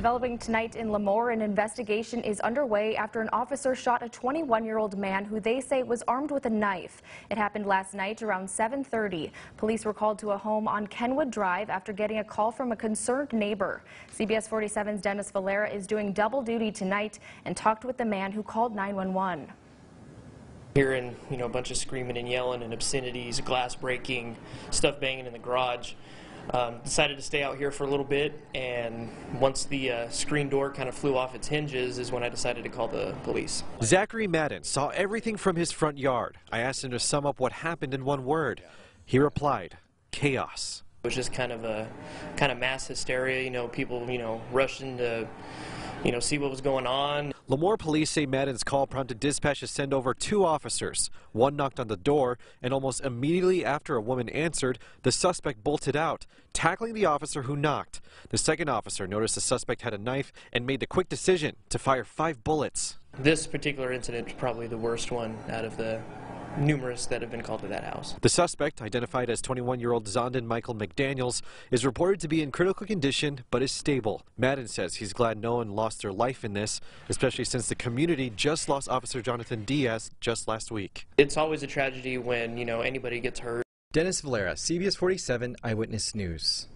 Developing tonight in Lemoore, an investigation is underway after an officer shot a 21-year-old man who they say was armed with a knife. It happened last night around 7:30. Police were called to a home on Kenwood Drive after getting a call from a concerned neighbor. CBS 47's Dennis Valera is doing double duty tonight and talked with the man who called 911. Hearing, you know, a bunch of screaming and yelling and obscenities, glass breaking, stuff banging in the garage. Um, decided to stay out here for a little bit, and once the uh, screen door kind of flew off its hinges is when I decided to call the police. Zachary Madden saw everything from his front yard. I asked him to sum up what happened in one word. He replied, chaos. It was just kind of a kind of mass hysteria, you know, people, you know, rushing to, you know, see what was going on. Lemoore police say Madden's call prompted dispatch to send over two officers. One knocked on the door, and almost immediately after a woman answered, the suspect bolted out, tackling the officer who knocked. The second officer noticed the suspect had a knife and made the quick decision to fire five bullets. This particular incident is probably the worst one out of the numerous that have been called to that house. The suspect, identified as 21-year-old Zondon Michael McDaniels, is reported to be in critical condition but is stable. Madden says he's glad no one lost their life in this, especially since the community just lost Officer Jonathan Diaz just last week. It's always a tragedy when, you know, anybody gets hurt. Dennis Valera, CBS 47 Eyewitness News.